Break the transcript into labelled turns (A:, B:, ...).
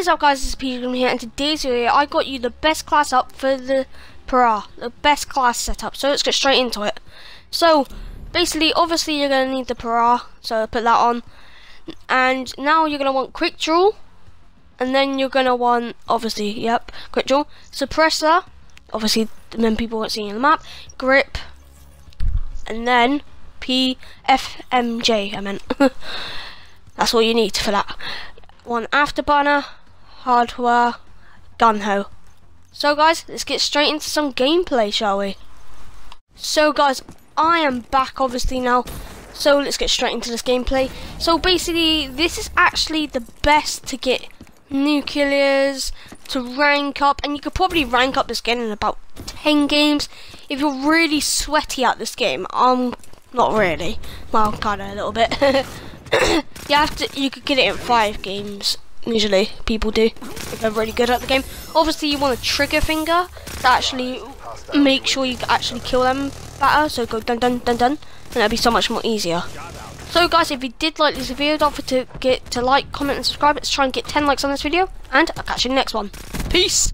A: is up guys, is Peter here and today's video I got you the best class up for the Pharo, the best class setup. So let's get straight into it. So basically obviously you're going to need the Pharo, so put that on. And now you're going to want Quick Draw. And then you're going to want, obviously, yep, Quick Draw. Suppressor, obviously the main people won't see on the map. Grip. And then PFMJ, I meant. That's all you need for that one afterburner, Hardwired, Gung-Ho. So guys, let's get straight into some gameplay, shall we? So guys, I am back obviously now, so let's get straight into this gameplay. So basically, this is actually the best to get nuclears, to rank up, and you could probably rank up this game in about 10 games. If you're really sweaty at this game, um, not really, well, kinda a little bit. you have to. You could get it in five games. Usually, people do if they're really good at the game. Obviously, you want a trigger finger to actually make sure you actually kill them better. So go dun dun dun dun, and that'll be so much more easier. So guys, if you did like this video, don't forget to get to like, comment, and subscribe. Let's try and get 10 likes on this video, and I'll catch you in the next one. Peace.